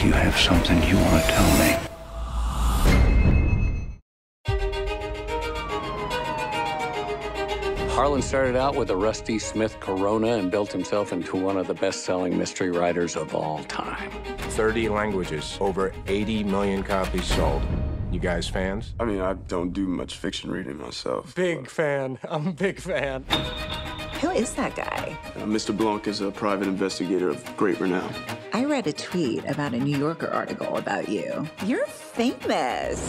think you have something you want to tell me. Harlan started out with a Rusty Smith Corona and built himself into one of the best selling mystery writers of all time. 30 languages, over 80 million copies sold. You guys fans? I mean, I don't do much fiction reading myself. Big fan. I'm a big fan. Who is that guy? Uh, Mr. Blanc is a private investigator of great renown. I read a tweet about a New Yorker article about you. You're famous.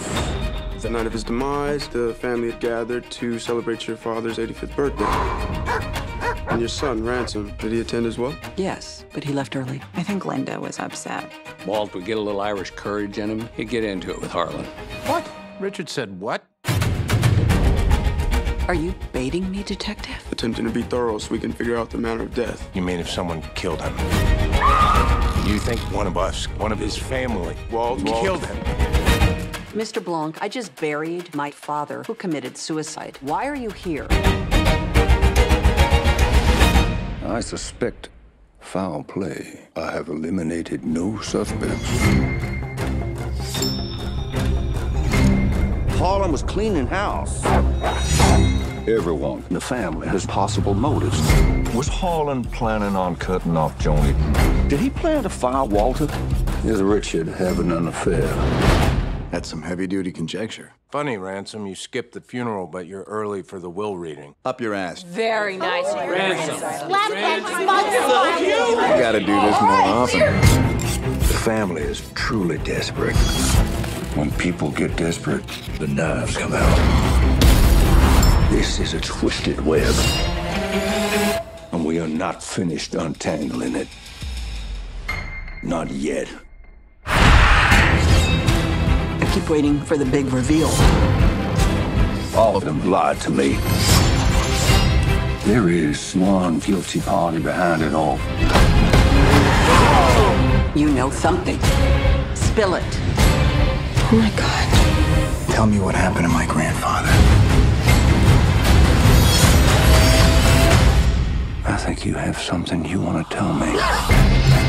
The night of his demise, the family had gathered to celebrate your father's 85th birthday. And your son, Ransom, did he attend as well? Yes, but he left early. I think Linda was upset. Walt would get a little Irish courage in him. He'd get into it with Harlan. What? Richard said what? Are you baiting me, detective? Attempting to be thorough so we can figure out the manner of death. You mean if someone killed him? You think one of us, one of his family, Walt, Walt. killed him? Mr. Blanc, I just buried my father who committed suicide. Why are you here? I suspect foul play. I have eliminated no suspects. Harlan was cleaning house. Everyone in the family has possible motives. Was Harlan planning on cutting off Joni? Did he plan to fire Walter? Is Richard having an affair? That's some heavy duty conjecture. Funny, Ransom, you skipped the funeral, but you're early for the will reading. Up your ass. Very nice. You gotta do this more often. The family is truly desperate. When people get desperate, the knives come out. This is a twisted web. And we are not finished untangling it. Not yet. I keep waiting for the big reveal. All of them lied to me. There is one guilty party behind it all. You know something. Spill it. Oh my God. Tell me what happened to my grandfather. Think you have something you want to tell me.